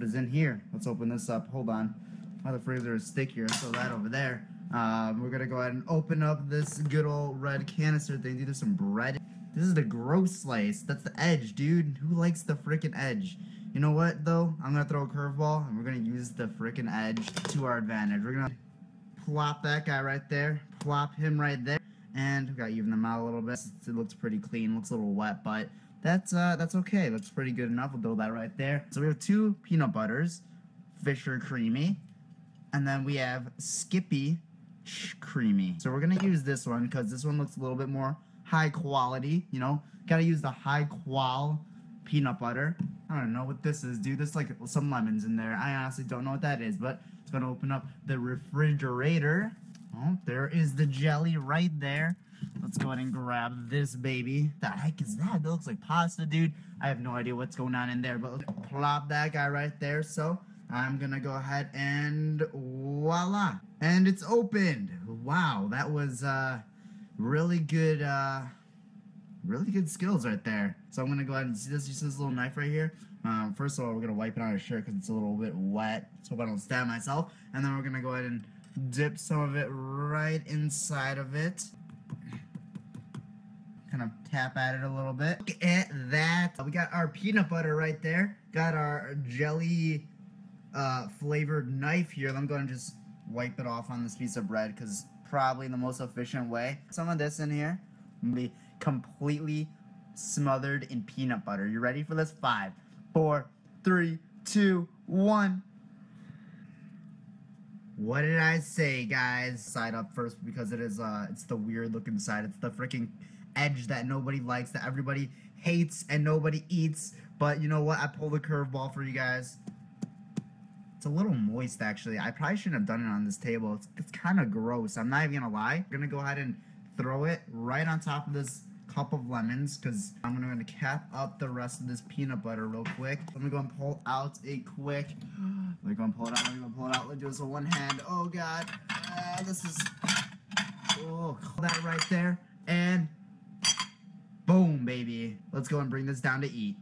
What is in here? Let's open this up. Hold on. Oh, the freezer is stickier. So that over there. Um, we're gonna go ahead and open up this good old red canister thing. Dude, there's some bread. This is the gross slice. That's the edge, dude. Who likes the freaking edge? You know what, though? I'm gonna throw a curveball, and we're gonna use the freaking edge to our advantage. We're gonna plop that guy right there. Plop him right there. And we gotta even them out a little bit. It looks pretty clean. Looks a little wet, but that's uh, that's okay. Looks pretty good enough. We'll throw that right there. So we have two peanut butters, Fisher Creamy, and then we have Skippy Creamy. So we're gonna use this one because this one looks a little bit more high quality. You know, gotta use the high qual peanut butter. I don't know what this is, dude. There's like some lemons in there. I honestly don't know what that is, but it's gonna open up the refrigerator. Oh, there is the jelly right there. Let's go ahead and grab this baby. The heck is that? That looks like pasta, dude. I have no idea what's going on in there, but plop that guy right there. So I'm gonna go ahead and voila. And it's opened. Wow, that was uh really good uh really good skills right there. So I'm gonna go ahead and see this. You this little knife right here? Um, first of all, we're gonna wipe it on our shirt because it's a little bit wet, so I don't stab myself. And then we're gonna go ahead and dip some of it right inside of it. Kind of tap at it a little bit. Look at that. We got our peanut butter right there. Got our jelly uh, flavored knife here. I'm going to just wipe it off on this piece of bread because probably the most efficient way. Some of this in here be completely smothered in peanut butter. You ready for this? Five, four, three, two, one. What did I say, guys? Side up first because it is uh it's the weird looking side. It's the freaking edge that nobody likes, that everybody hates and nobody eats. But you know what? I pulled a curveball for you guys. It's a little moist actually. I probably shouldn't have done it on this table. It's, it's kind of gross. I'm not even gonna lie. I'm gonna go ahead and throw it right on top of this cup of lemons because I'm gonna, gonna cap up the rest of this peanut butter real quick. I'm gonna go and pull out a quick. Let me go and pull it out. Let me go and pull it out. Let's do this with one hand. Oh god, uh, this is. Oh, that right there, and boom, baby. Let's go and bring this down to eat.